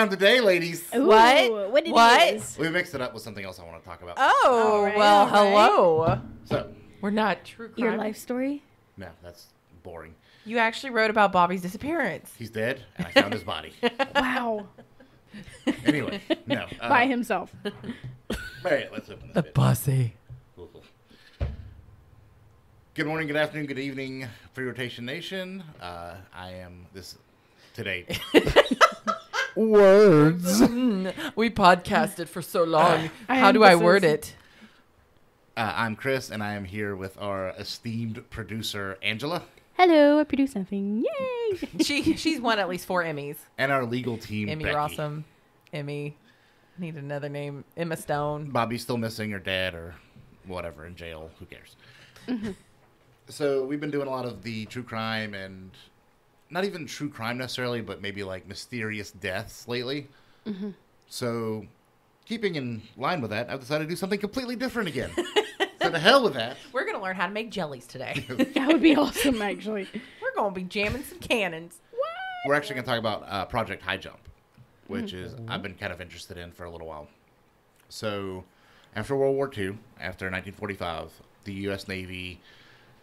Ooh. No true crime today, ladies. Ooh, What? What? It What? is. We mixed it up with something else I want to talk about. Oh, All right, well, all right. hello. So, We're not true crime. Your life story? no, that's boring. You actually wrote about Bobby's disappearance. He's dead, and I found his body. Wow. Anyway, no. Uh, By himself. All right, let's open this. bitch. bussy. Cool, cool. Good morning, good afternoon, good evening, Free Rotation Nation. Uh, I am this today. Words. We podcasted for so long. I How do I emphasis. word it? Uh, I'm Chris, and I am here with our esteemed producer Angela Hello, I produce something. Yay! She she's won at least four Emmys. and our legal team. Emmy Becky. Rossum, Emmy. Need another name. Emma Stone. Bobby's still missing or dead or whatever in jail. Who cares? so we've been doing a lot of the true crime and not even true crime necessarily, but maybe like mysterious deaths lately. So keeping in line with that, I've decided to do something completely different again. so to hell with that. We're gonna learn how to make jellies today. That would be awesome, actually. We're gonna be jamming some cannons. What? We're actually going to talk about uh, Project High Jump, which is I've been kind of interested in for a little while. So, after World War II, after 1945, the U.S. Navy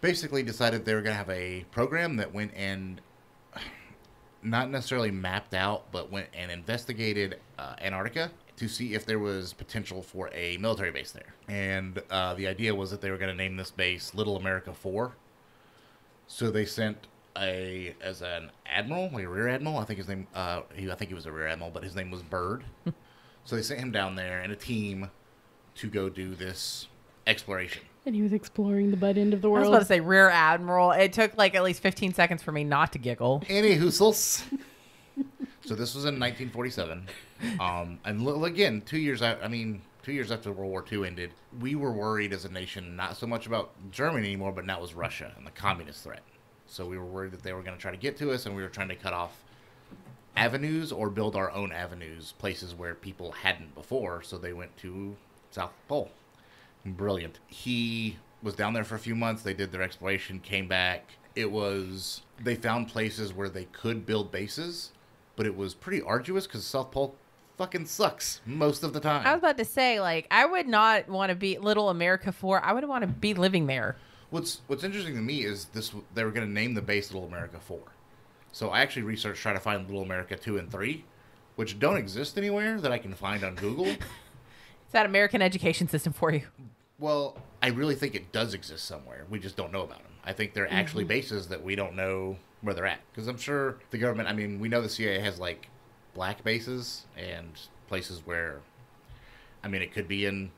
basically decided they were going to have a program that went and not necessarily mapped out, but went and investigated uh, Antarctica to see if there was potential for a military base there. And uh, the idea was that they were going to name this base Little America 4. So they sent a as an admiral, like a rear admiral. I think his name. Uh, he, I think he was a rear admiral, but his name was Byrd. so they sent him down there and a team to go do this exploration. And he was exploring the butt end of the world. I was world. about to say Rear Admiral. It took like at least 15 seconds for me not to giggle. Any hoosels. so this was in 1947, um, and l- again, two years. out I mean, two years after World War II ended, we were worried as a nation not so much about Germany anymore, but now it was Russia and the communist threat. So we were worried that they were going to try to get to us, and we were trying to cut off avenues or build our own avenues, places where people hadn't before. So they went to South Pole. Brilliant. He was down there for a few months. They did their exploration, came back. It was they found places where they could build bases, but it was pretty arduous because South Pole fucking sucks most of the time. I was about to say, like, I would not want to be Little America 4. I would want to be living there. What's What's interesting to me is this: they were going to name the base Little America Four. So I actually researched trying to find Little America Two and Three, which don't exist anywhere that I can find on Google. It's that American education system for you. Well, I really think it does exist somewhere. We just don't know about them. I think they're actually mm-hmm. bases that we don't know where they're at. Because I'm sure the government. I mean, we know the CIA has like black bases and places where. I mean, it could be in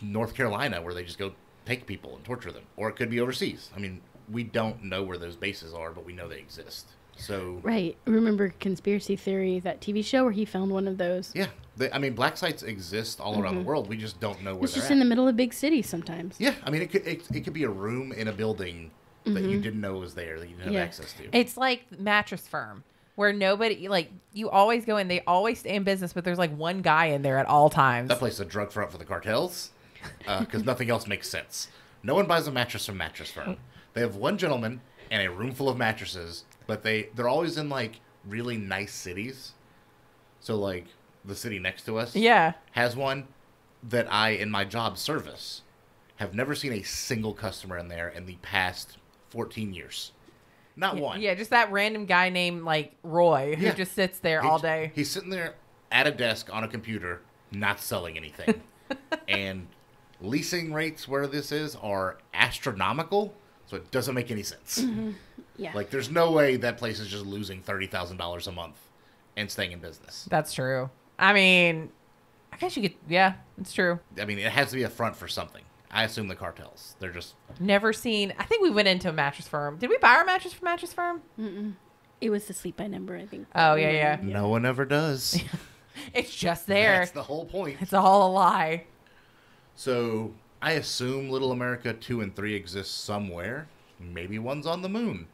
North Carolina where they just go take people and torture them, or it could be overseas. I mean, we don't know where those bases are, but we know they exist. So right. Remember Conspiracy Theory, that TV show where he found one of those? yeah, they, I mean, black sites exist all around the mm-hmm. world. We just don't know where It's they're just at. in the middle of big cities sometimes. yeah, I mean, it could it, it could be a room in a building that you mm-hmm. didn't know was there that you didn't have access to. It's like Mattress Firm, where nobody, like, you always go in, they always stay in business, but there's like one guy in there at all times. That place is a drug front for the cartels uh, because nothing else makes sense. No one buys a mattress from Mattress Firm. They have one gentleman and a room full of mattresses, but they they're always in like really nice cities. So like the city next to us, Yeah. has one that I in my job service have never seen a single customer in there in the past 14 years. Not one. Yeah, just that random guy named like Roy who Yeah. just sits there He- all day. He's sitting there at a desk on a computer, not selling anything. and leasing rates where this is are astronomical, so it doesn't make any sense. Mm-hmm. Yeah. Like, there's no way that place is just losing thirty thousand dollars a month and staying in business. That's true. I mean, I guess you could, yeah, it's true. I mean, it has to be a front for something. I assume the cartels. They're just Never seen, I think we went into a mattress firm. Did we buy our mattress from Mattress Firm? It was the sleep by number, I think. Oh, yeah, yeah. no one ever does. It's just there. That's the whole point. It's all a lie. So I assume Little America 2 and 3 exist somewhere. Maybe one's on the moon.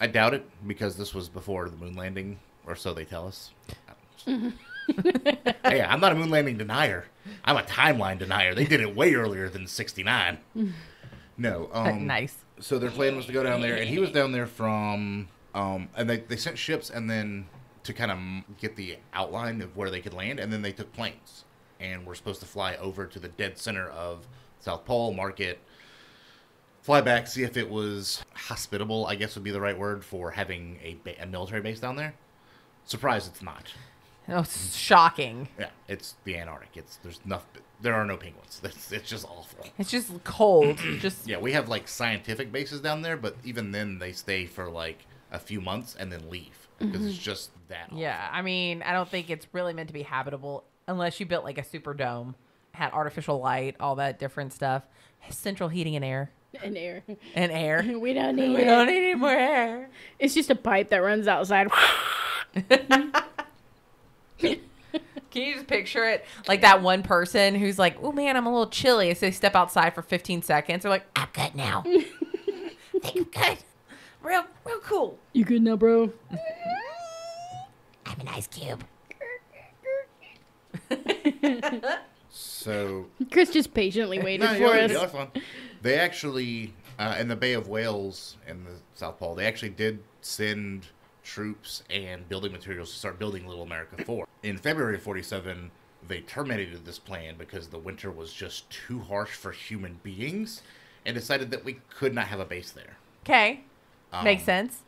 I doubt it because this was before the moon landing, or so they tell us. hey, I'm not a moon landing denier. I'm a timeline denier. They did it way earlier than 69. No. Um, nice. so their plan was to go down there, and he was down there from, um, and they, they sent ships, and then to kind of get the outline of where they could land, and then they took planes, and were supposed to fly over to the dead center of South Pole, mark it, fly back, see if it was hospitable. I guess would be the right word for having a, ba- a military base down there. Surprised it's not. Oh, it's shocking. Yeah, it's the Antarctic. It's there's nothing. There are no penguins. It's, it's just awful. It's just cold. just Yeah, we have like scientific bases down there, but even then they stay for like a few months and then leave because it's mm-hmm. just that. awful. yeah. I mean, I don't think it's really meant to be habitable unless you built like a super dome, had artificial light, all that different stuff, central heating and air And air. and air. We don't need we it. don't need any more air. It's just a pipe that runs outside. Can you just picture it? Like that one person who's like, oh man, I'm a little chilly. So they step outside for 15 seconds. They're like, I'm good now. think I'm good. Real, real cool. you good now, bro? I'm an ice cube. So Chris just patiently waited no, for yeah, us. yeah, that's fine. They actually uh, in the Bay of Whales in the South Pole, they actually did send troops and building materials to start building Little America 4. In February of 47, they terminated this plan because the winter was just too harsh for human beings and decided that we could not have a base there. Okay. Makes Um, sense.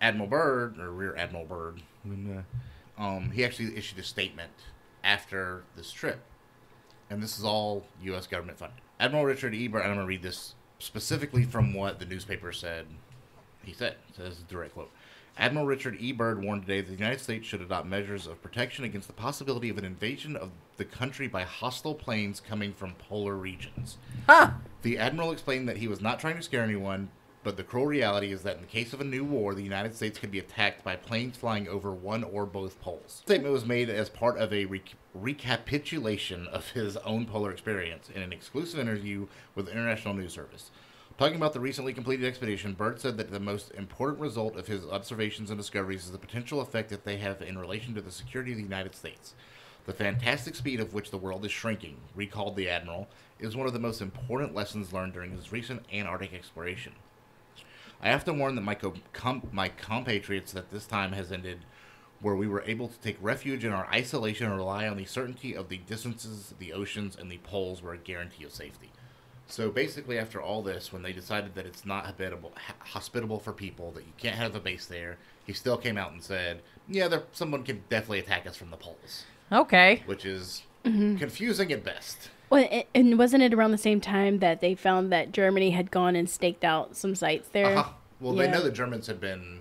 Admiral Byrd or Rear Admiral Byrd, um, he actually issued a statement after this trip, and this is all U.S. government funded. Admiral Richard E. Byrd, and I'm going to read this specifically from what the newspaper said. He said, so this is a direct quote. Admiral Richard E. Byrd warned today that the United States should adopt measures of protection against the possibility of an invasion of the country by hostile planes coming from polar regions. Huh. The admiral explained that he was not trying to scare anyone, but the cruel reality is that in the case of a new war, the United States could be attacked by planes flying over one or both poles. The statement was made as part of a rec- recapitulation of his own polar experience in an exclusive interview with the International News Service. Talking about the recently completed expedition, Byrd said that the most important result of his observations and discoveries is the potential effect that they have in relation to the security of the United States. The fantastic speed of which the world is shrinking, recalled the Admiral, is one of the most important lessons learned during his recent Antarctic exploration. I often warn that my, co- com- my compatriots that this time has ended where we were able to take refuge in our isolation and rely on the certainty of the distances, the oceans, and the poles were a guarantee of safety. So basically, after all this, when they decided that it's not habitable, ha- hospitable for people, that you can't have a base there, he still came out and said, "Yeah, there, someone can definitely attack us from the poles," Okay. which is Mm-hmm. confusing at best. Well, and wasn't it around the same time that they found that Germany had gone and staked out some sites there? Uh-huh. Well, they know the Germans had been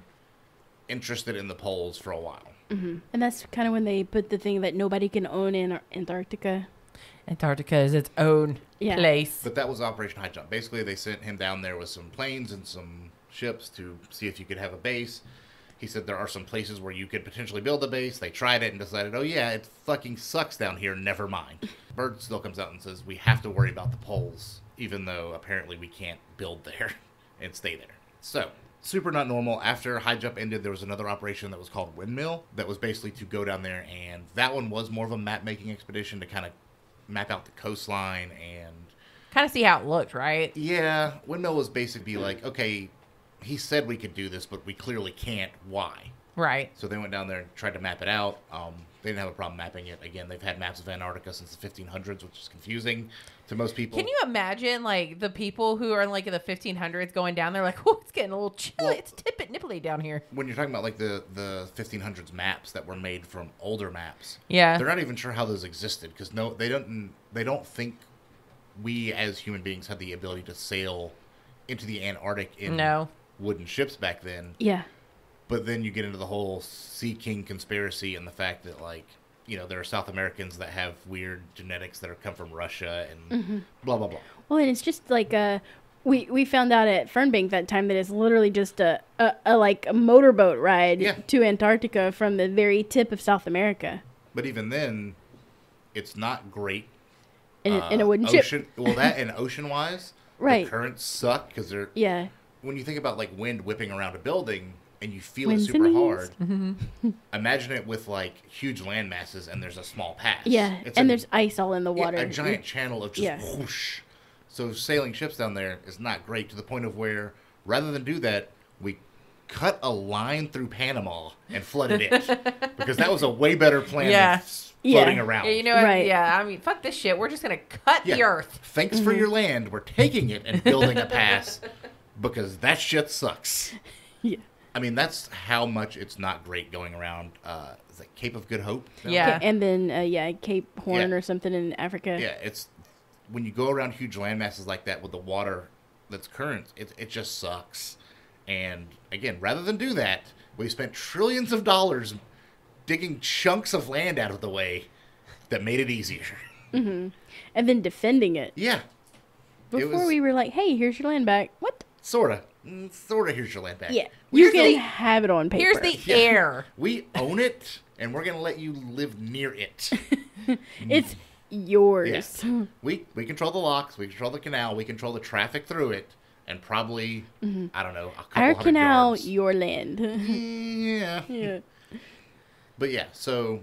interested in the poles for a while. And that's kind of when they put the thing that nobody can own in Antarctica. Antarctica is its own Yeah. place. But that was Operation High Jump. Basically, they sent him down there with some planes and some ships to see if you could have a base. He said there are some places where you could potentially build a base. They tried it and decided, oh yeah, it fucking sucks down here. Never mind. Byrd still comes out and says we have to worry about the poles, even though apparently we can't build there and stay there. So super not normal. After High Jump ended, there was another operation that was called Windmill that was basically to go down there, and that one was more of a map making expedition to kind of map out the coastline and Kind of see how it looked, right? yeah, Windmill was basically like, okay, he said we could do this, but we clearly can't. Why? Right. So they went down there and tried to map it out. Um, they didn't have a problem mapping it. Again, they've had maps of Antarctica since the 1500s, which is confusing to most people. Can you imagine like the people who are like in the 1500s going down there like, oh, it's getting a little chilly. Well- it's tip it nipply down here. when you're talking about like the the 1500s maps that were made from older maps, Yeah. they're not even sure how those existed because no, they don't they don't think we as human beings had the ability to sail into the Antarctic in No. Wooden ships back then. Yeah. But then you get into the whole Sea King conspiracy and the fact that, like, you know, there are South Americans that have weird genetics that have come from Russia and blah, blah, blah. Well, and it's just like uh we we found out at Fernbank that time that it's literally just a, a, a like a motorboat ride Yeah. to Antarctica from the very tip of South America But even then, it's not great. in, a- in a uh, wooden ocean, ship. Well, that and ocean wise, Right. the currents suck because they're, Yeah. When you think about like wind whipping around a building and you feel Winds it super the hard, east. Mm-hmm. imagine it with like huge land masses and there's a small pass. Yeah. It's and a- there's ice all in the yeah, water. a giant channel of just Yeah. whoosh. So sailing ships down there is not great to the point of where rather than do that, we cut a line through Panama and flooded it because that was a way better plan Yeah. than floating Yeah. around. Yeah, you know what? Right. Yeah, I mean, fuck this shit. We're just gonna cut Yeah. the earth. Thanks for mm-hmm. your land. We're taking it and building a pass because that shit sucks. Yeah. I mean, that's how much it's not great going around. Uh, is it Cape of Good Hope? No? Yeah. And then uh, yeah, Cape Horn Yeah. or something in Africa. Yeah, it's when you go around huge landmasses like that with the water that's current, it it just sucks. And again, rather than do that, we spent trillions of dollars digging chunks of land out of the way that made it easier. Mm-hmm. And then defending it. Yeah, Before was- we were like, hey, here's your land back. What? Sorta, Mm, sorta. Here's your land back. Yeah. We You still- can have it on paper. Here's the Yeah. air. We own it, and we're gonna let you live near it. It's yours. Yes. we we control the locks, we control the canal, we control the traffic through it, and probably I don't know a couple Our canal, yards. your land. yeah. yeah. But yeah, so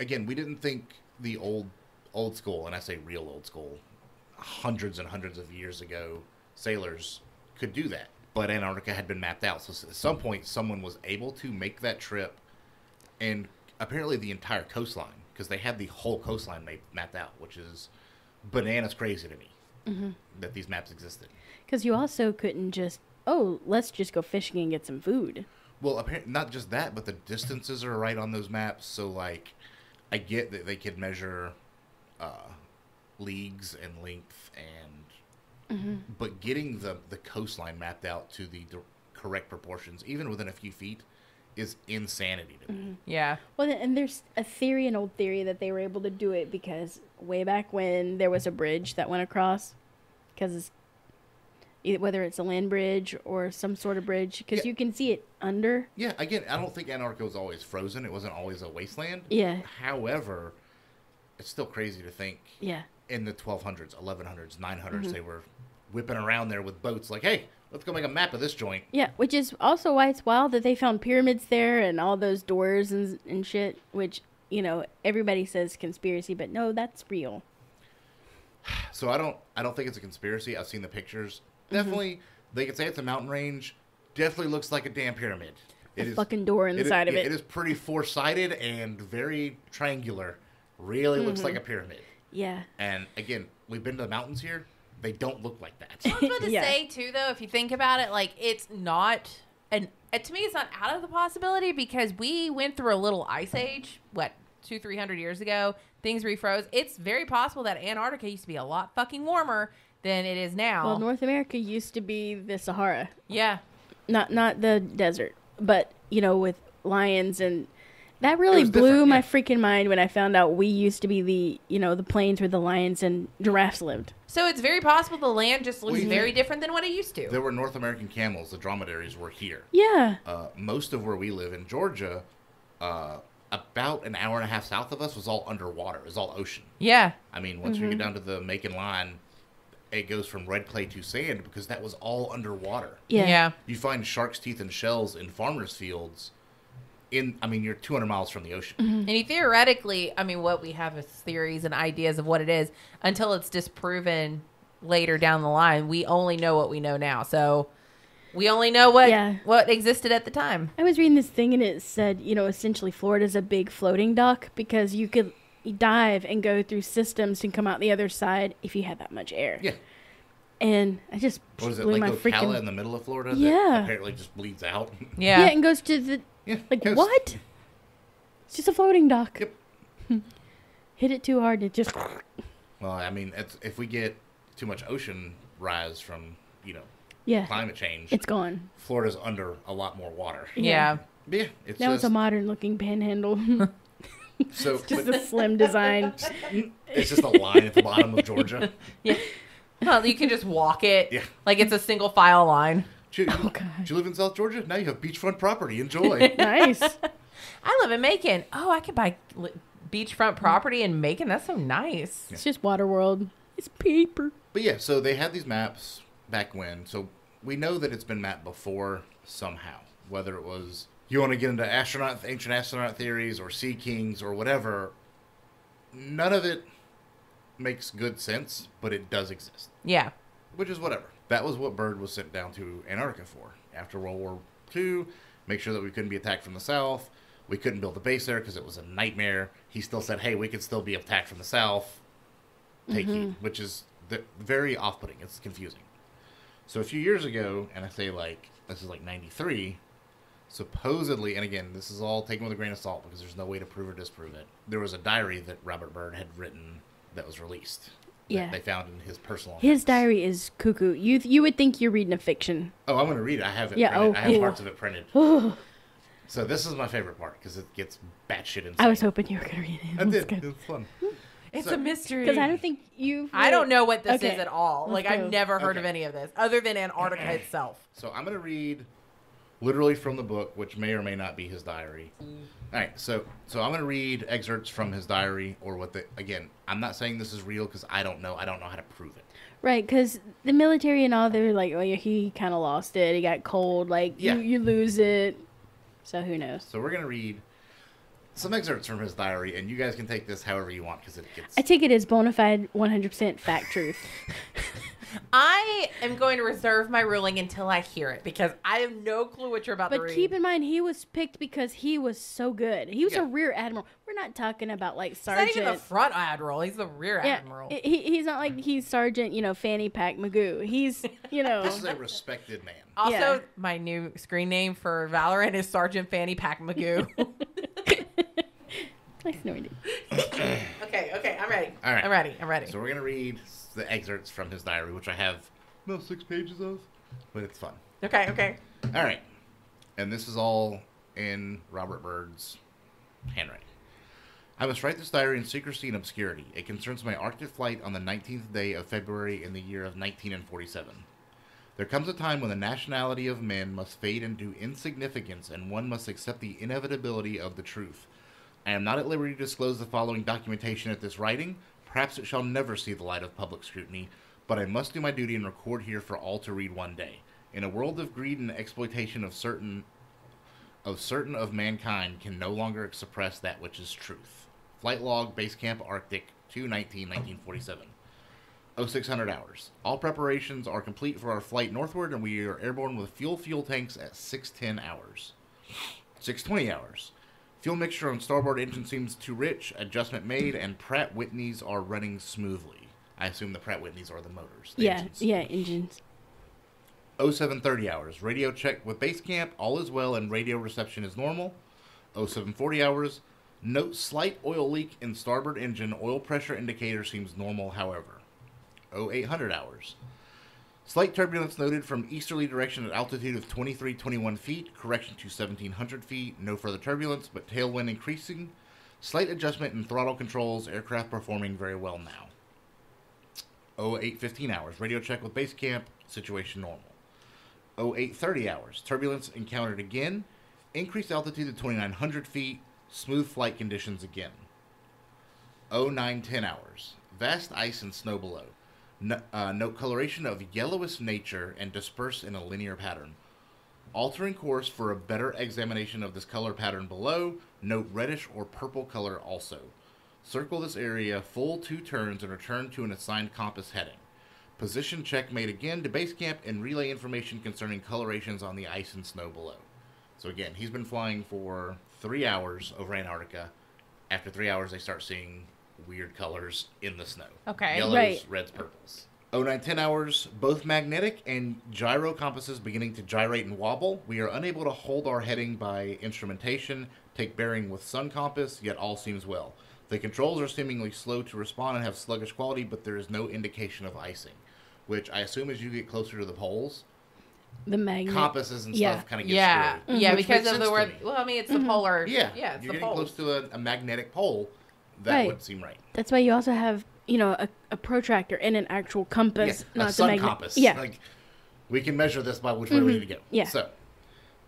again, we didn't think the old old school, and I say real old school, hundreds and hundreds of years ago, sailors could do that. But Antarctica had been mapped out, so at some point, someone was able to make that trip, and apparently the entire coastline, because they had the whole coastline ma- mapped out, which is bananas crazy to me that these maps existed. Because you also couldn't just, oh, let's just go fishing and get some food. Well, apparently not just that, but the distances are right on those maps. So, like, I get that they could measure uh, leagues and length, and Mm-hmm. but getting the the coastline mapped out to the, the correct proportions, even within a few feet, is insanity to me. Mm-hmm. Yeah. Well, and there's a theory, an old theory, that they were able to do it because way back when there was a bridge that went across, because whether it's a land bridge or some sort of bridge, because Yeah. you can see it under. Yeah, again, I don't think Antarctica was always frozen. It wasn't always a wasteland. Yeah. However, it's still crazy to think Yeah. In the 1200s, 1100s, 900s, they were whipping around there with boats like, hey, let's go make a map of this joint. Yeah, which is also why it's wild that they found pyramids there and all those doors and and shit. Which you know everybody says conspiracy, but no, that's real. So I don't I don't think it's a conspiracy. I've seen the pictures. Mm-hmm. Definitely they could say it's a mountain range. Definitely looks like a damn pyramid. A fucking door in the it is- side of it. It is pretty four sided and very triangular. Really looks Mm-hmm. like a pyramid. Yeah, And again, we've been to the mountains here. They don't look like that. I was about to Yeah. say too, though, if you think about it, like it's not an uh, to me, it's not out of the possibility because we went through a little ice age. What two, three hundred years ago, things refroze. It's very possible that Antarctica used to be a lot fucking warmer than it is now. well, North America used to be the Sahara, yeah, not not the desert, but you know with lions and that really blew different, my yeah. freaking mind when I found out we used to be the you know the plains where the lions and giraffes lived. so it's very possible the land just looks We- very different than what it used to. there were North American camels, the dromedaries were here. Yeah, Uh, most of where we live in Georgia, uh, about an hour and a half south of us was all underwater. It was all ocean. yeah, I mean, once you get down to the Macon line, it goes from red clay to sand because that was all underwater. yeah, yeah. You find shark's teeth and shells in farmers' fields. In, I mean, you're 200 miles from the ocean. Mm-hmm. And you theoretically, I mean, what we have is theories and ideas of what it is until it's disproven later down the line. We only know what we know now. So we only know what Yeah. what existed at the time. I was reading this thing and it said, you know, essentially Florida's a big floating dock because you could dive and go through systems and come out the other side if you had that much air. Yeah. And I just What is it, blew Lake my Ocala freaking in the middle of Florida? Yeah. That apparently just bleeds out. Yeah. yeah. and goes to the yeah. like yes. what? It's just a floating dock. Yep. Hit it too hard, it just Well, I mean, it's, if we get too much ocean rise from, you know, yeah, climate change, it's gone. Florida's under a lot more water. yeah. But yeah, it's That was just, a modern looking panhandle, so just but a slim design. it's just a line at the bottom of Georgia. Well, you can just walk it. Yeah. Like it's a single file line. Do you, Oh, God. do you live in South Georgia? Now you have beachfront property. Enjoy. nice. I live in Macon. Oh, I could buy li- beachfront property in Macon. That's so nice. It's just Waterworld. It's paper. But yeah, so they had these maps back when. So we know that it's been mapped before somehow. Whether it was you want to get into astronaut, ancient astronaut theories, or sea kings, or whatever. None of it makes good sense, but it does exist. Yeah. which is whatever. That was what Byrd was sent down to Antarctica for after World War II. Make sure that we couldn't be attacked from the south. We couldn't build a base there because it was a nightmare. He still said, "Hey, we could still be attacked from the south." Take mm-hmm. heed, which is the, very off-putting. It's confusing. So a few years ago, and I say like this is like '93, supposedly, and again, this is all taken with a grain of salt because there's no way to prove or disprove it. There was a diary that Robert Byrd had written that was released. That Yeah. they found in his personal. His effects. diary is cuckoo. You you would think you're reading a fiction. Oh, I'm gonna read it. I have it. Yeah, printed. oh, I have cool. parts of it printed. Oh. so this is my favorite part because it gets batshit insane. I was hoping you were gonna read it. I did. Because It's fun. It's So- a mystery. Because I don't think you. I don't know what this Okay. is at all. Let's Like go. I've never heard of any of this other than Antarctica itself. So I'm gonna read literally from the book, which may or may not be his diary. Mm. All right. So so I'm gonna read excerpts from his diary or what the again. I'm not saying this is real because I don't know. I don't know how to prove it. Right, because the military and all, they're like, oh, yeah, he kind of lost it. He got cold. Like, Yeah. you, you lose it. So who knows? So we're gonna read some excerpts from his diary, and you guys can take this however you want because it gets. I take it as bona fide 100% fact truth. I am going to reserve my ruling until I hear it because I have no clue what you're about to But read. keep in mind, he was picked because he was so good. He was Yeah. a rear admiral. We're not talking about like He's not sergeant. even the front admiral. He's the rear yeah, admiral. he, he's not like he's Sergeant, you know, Fanny Pack Magoo. He's, you know, This is a respected man. also, yeah. my new screen name for Valorant is Sergeant Fanny Pack Magoo. like snorted. okay, okay, I'm ready. All right. I'm ready. I'm ready. So we're gonna read the excerpts from his diary, which I have no six pages of, but it's fun. okay, okay. All right, and this is all in Robert Byrd's handwriting. I must write this diary in secrecy and obscurity. It concerns my Arctic flight on the 19th day of February in the year of 1947. There comes a time when the nationality of men must fade into insignificance and one must accept the inevitability of the truth. I am not at liberty to disclose the following documentation at this writing. Perhaps it shall never see the light of public scrutiny, but I must do my duty and record here for all to read one day. In a world of greed and exploitation of certain of certain of mankind can no longer suppress that which is truth. Flight log, base camp Arctic, 219, 1947. 0600 hours. All preparations are complete for our flight northward, and we are airborne with fuel fuel tanks at 610 hours. 620 hours. Fuel mixture on starboard engine seems too rich. Adjustment made, and Pratt Whitneys are running smoothly. I assume the Pratt Whitneys are the motors. the Yeah, engines. yeah, engines. 0730 hours. Radio check with base camp. All is well and radio reception is normal. 0740 hours. Note slight oil leak in starboard engine. Oil pressure indicator seems normal, however. 0800 hours. Slight turbulence noted from easterly direction at altitude of 2321 feet. Correction to 1700 feet. No further turbulence, but tailwind increasing. Slight adjustment in throttle controls. Aircraft performing very well now. 0815 hours. Radio check with base camp. Situation normal. 0830 hours. Turbulence encountered again. Increased altitude to 2900 feet. Smooth flight conditions again. 0910 hours. Vast ice and snow below. No, uh, note coloration of yellowish nature and dispersed in a linear pattern. Altering course for a better examination of this color pattern below. Note reddish or purple color also. Circle this area full two turns and return to an assigned compass heading. Position check made again to base camp and relay information concerning colorations on the ice and snow below. So again, he's been flying for three hours over Antarctica. After three hours, they start seeing weird colors in the snow. Okay. Yellows, Right. reds, purples. 0910 hours, both magnetic and gyro compasses beginning to gyrate and wobble. We are unable to hold our heading by instrumentation, take bearing with sun compass, yet all seems well. The controls are seemingly slow to respond and have sluggish quality, but there is no indication of icing, which I assume as you get closer to the poles, The magnet. compasses and Yeah. stuff kind of get Yeah, screwy. Mm-hmm. yeah, Which because of the word. me. Well, I mean, it's the mm-hmm. polar. Yeah, yeah, it's you're the getting poles. close to a, a magnetic pole. That Right. would seem right. That's why you also have, you know, a, a protractor and an actual compass, not a sun magnet. compass. Yeah. Like we can measure this by which way we need to go. Yeah. So,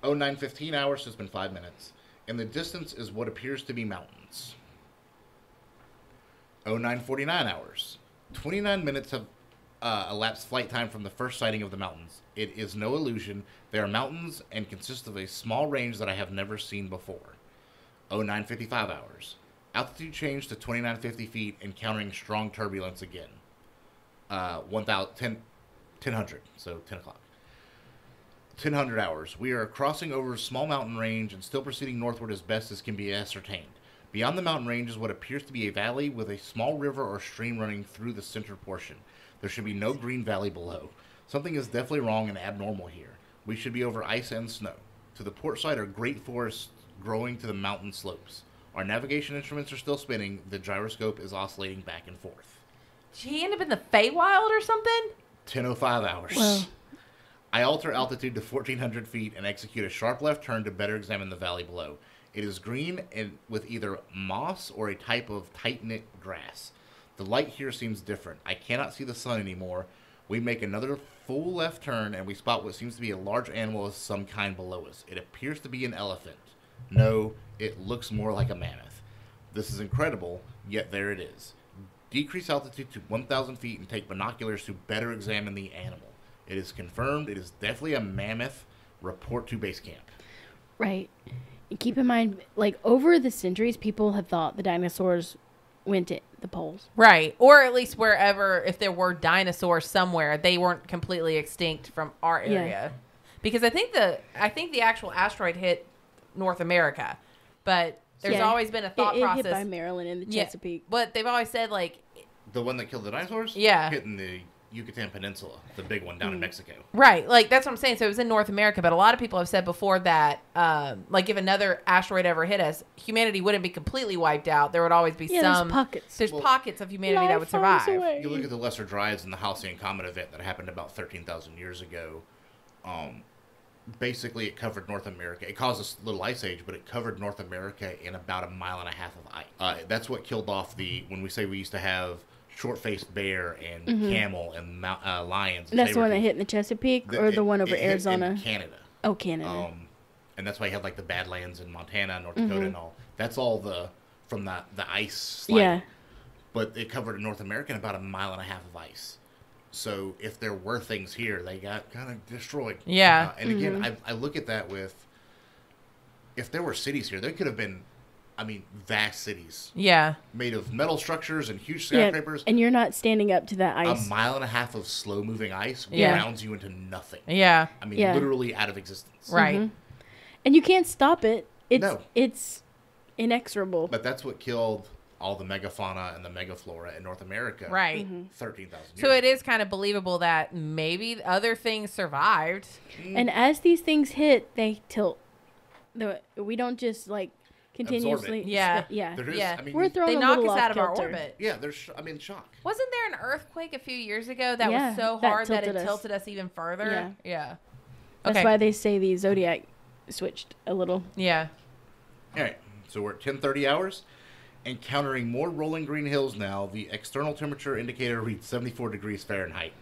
0915 hours has been five minutes, and the distance is what appears to be mountains. 0949 hours. 29 minutes have uh, elapsed flight time from the first sighting of the mountains. It is no illusion. They are mountains and consist of a small range that I have never seen before. 0955 hours. Altitude change to 2950 feet, encountering strong turbulence again. uh, 1,000, 10, 1000, so 10 o'clock. 1000 hours. We are crossing over a small mountain range and still proceeding northward as best as can be ascertained. Beyond the mountain range is what appears to be a valley with a small river or stream running through the center portion. There should be no green valley below. Something is definitely wrong and abnormal here. We should be over ice and snow. To the port side are great forests growing to the mountain slopes. Our navigation instruments are still spinning. The gyroscope is oscillating back and forth. Did he end up in the Feywild or something? 1005 hours. Well- I alter altitude to 1400 feet and execute a sharp left turn to better examine the valley below. It is green and with either moss or a type of tight knit grass. The light here seems different. I cannot see the sun anymore. We make another full left turn and we spot what seems to be a large animal of some kind below us. It appears to be an elephant. No, it looks more like a mammoth. This is incredible, yet there it is. Decrease altitude to 1,000 feet and take binoculars to better examine the animal. It is confirmed. It is definitely a mammoth. Report to base camp. Right. And keep in mind, like over the centuries, people have thought the dinosaurs went to the poles. Right. Or at least wherever, if there were dinosaurs somewhere, they weren't completely extinct from our area. Yeah. area. Because I think the I think the actual asteroid hit North America, but there's Yeah. always been a It, thought it hit process. by Maryland and the Yeah, Chesapeake. but they've always said like The one that killed the dinosaurs? Yeah. Hitting the Yucatan Peninsula, the big one down in Mexico. Right, like that's what I'm saying. So it was in North America, but a lot of people have said before that, um, like if another asteroid ever hit us, humanity wouldn't be completely wiped out. There would always be Yeah, there's some pockets. There's Well- pockets of humanity that would Life finds a survive. way. You look at the lesser dryas and the Halcyon Comet event that happened about 13,000 years ago. Um, basically, it covered North America. It caused a little ice age, but it covered North America in about a mile and a half of ice. Uh, that's what killed off the, when we say we used to have short-faced bear and camel and uh, lions. and Mm-hmm. That's the one that hit in the Chesapeake, or It- the one over it hit in Arizona. Canada. oh, Canada. Um, and that's why you had like the Badlands in Montana, North Mm-hmm. Dakota, and all. That's all the from the the ice. Yeah. But it covered North America in about a mile and a half of ice. So if there were things here, they got kind of destroyed. Yeah. Uh, and again, I, I look at that with if there were cities here, there could have been, I mean, vast cities Yeah, made of metal structures and huge Yeah, skyscrapers. and you're not standing up to that ice. a mile and a half of slow moving ice Yeah. grounds you into nothing. yeah, I mean, Yeah. literally out of existence. right. Mm-hmm. and you can't stop it. It's No. it's inexorable. But that's what killed all the megafauna and the megaflora in North America. Right. Mm-hmm. 13,000 So it ago. is kind of believable that maybe other things survived. and as these things hit, they tilt. We don't just like continuously. Yeah. yeah. There is, Yeah. I mean, We're throwing They a knock us out of our orbit. yeah, there's, sh- I mean, shock. Wasn't there an earthquake a few years ago that Yeah, was so that hard that, it tilted us. tilted us even further? Yeah. Yeah. That's why they say the zodiac switched a little. Yeah. All right, so we're at 1030 hours. Encountering more rolling green hills now, the external temperature indicator reads 74 degrees Fahrenheit.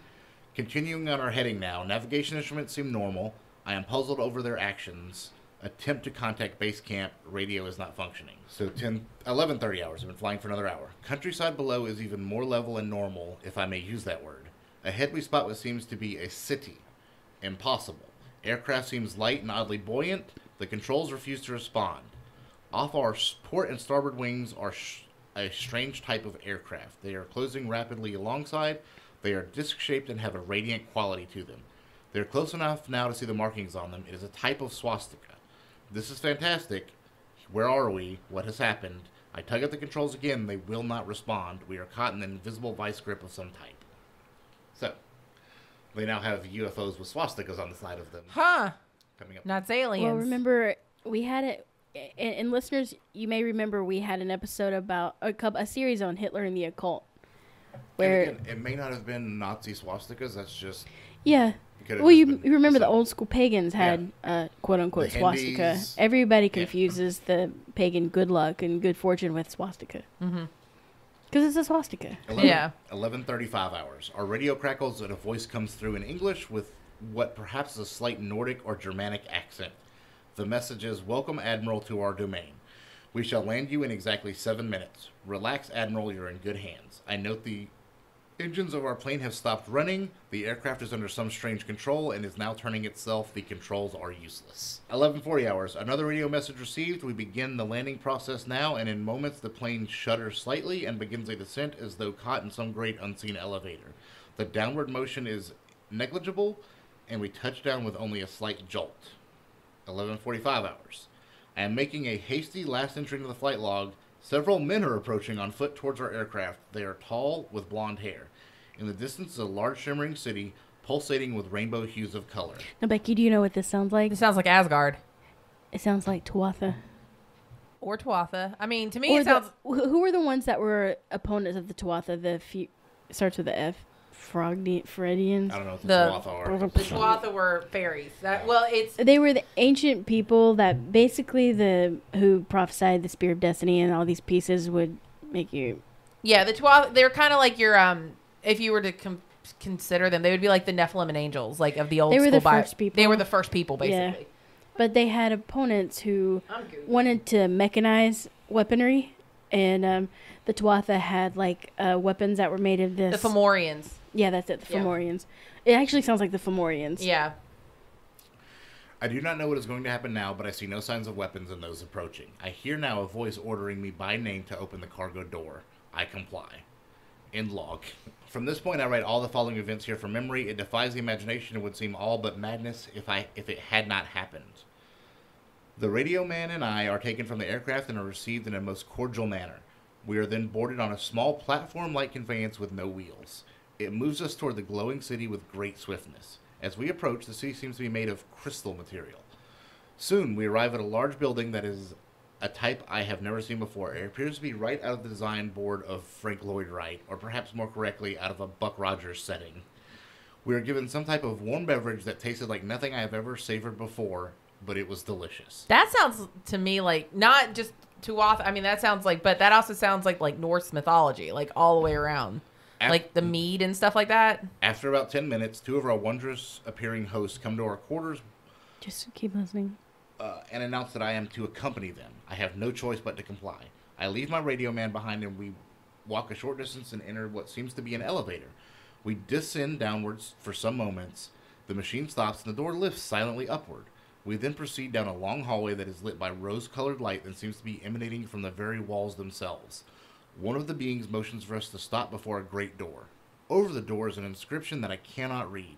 Continuing on our heading now, navigation instruments seem normal. I am puzzled over their actions. Attempt to contact base camp. Radio is not functioning. So 10, 1130 hours. I've been flying for another hour. Countryside below is even more level and normal, if I may use that word. Ahead we spot what seems to be a city. Impossible. Aircraft seems light and oddly buoyant. The controls refuse to respond. Off our port and starboard wings are sh- a strange type of aircraft. They are closing rapidly alongside. They are disc shaped and have a radiant quality to them. They're close enough now to see the markings on them. It is a type of swastika. This is fantastic. Where are we? What has happened? I tug at the controls again. They will not respond. We are caught in an invisible vice grip of some type. So, they now have UFOs with swastikas on the side of them Huh. coming up. Not aliens. Well, remember we had it, and, and listeners, you may remember we had an episode about a, couple, a series on Hitler and the occult, And where again, it may not have been Nazi swastikas. That's just yeah. it could have Well, you, been you remember the old school pagans had uh, quote unquote The swastika. Hindus. Everybody confuses the pagan good luck and good fortune with swastika. Mm-hmm. Because it's a swastika. 11, Yeah. 11:35 hours. Our radio crackles and a voice comes through in English with what perhaps is a slight Nordic or Germanic accent. The message is, "Welcome, Admiral, to our domain. We shall land you in exactly seven minutes. Relax, Admiral. You're in good hands. I note the engines of our plane have stopped running. The aircraft is under some strange control and is now turning itself. The controls are useless. 11:40 hours. Another radio message received. We begin the landing process now, and in moments the plane shudders slightly and begins a descent as though caught in some great unseen elevator. The downward motion is negligible, and we touch down with only a slight jolt. 11:45 hours. I am making a hasty last entry into the flight log. Several men are approaching on foot towards our aircraft. They are tall with blonde hair. In the distance is a large shimmering city, pulsating with rainbow hues of color. Now, Becky, do you know what this sounds like? It sounds like Asgard It sounds like Tuatha. or Tuatha. I mean, to me, Or it the, sounds. wh- who were the ones that were opponents of the Tuatha? The few, starts with the F. Frogdi- Freudians. I don't know what the, The- Tuatha are. The Tuatha were fairies. That well, it's They were the ancient people that basically the who prophesied the spear of destiny and all these pieces would make you. yeah. The Tuatha. They're kind of like your um. If you were to com- consider them, they would be like the Nephilim and angels, like of the old They were school. the Bi- first people. They were the first people, Yeah. basically. But they had opponents who wanted to mechanize weaponry, and um, the Tuatha had like uh, weapons that were made of this. The this. Fomorians. Yeah, that's it. The Yeah. Fomorians. It actually sounds like the Fomorians. Yeah. I do not know what is going to happen now, but I see no signs of weapons in those approaching. I hear now a voice ordering me by name to open the cargo door. I comply. End log. From this point, I write all the following events here from memory. It defies the imagination and would seem all but madness if I if it had not happened. The radio man and I are taken from the aircraft and are received in a most cordial manner. We are then boarded on a small platform-like conveyance with no wheels. It moves us toward the glowing city with great swiftness. As we approach, the city seems to be made of crystal material. Soon, we arrive at a large building that is a type I have never seen before. It appears to be right out of the design board of Frank Lloyd Wright, or perhaps more correctly, out of a Buck Rogers setting. We are given some type of warm beverage that tasted like nothing I have ever savored before, but it was delicious. That sounds to me like not just Tuatha. I mean, that sounds like, but that also sounds like like Norse mythology, like all the way around, Af- like the mead and stuff like that. After about 10 minutes, two of our wondrous appearing hosts come to our quarters Just keep listening. uh, and announce that I am to accompany them. I have no choice but to comply. I leave my radio man behind and we walk a short distance and enter what seems to be an elevator. We descend downwards for some moments. The machine stops and the door lifts silently upward. We then proceed down a long hallway that is lit by rose colored light that seems to be emanating from the very walls themselves. One of the beings motions for us to stop before a great door. Over the door is an inscription that I cannot read.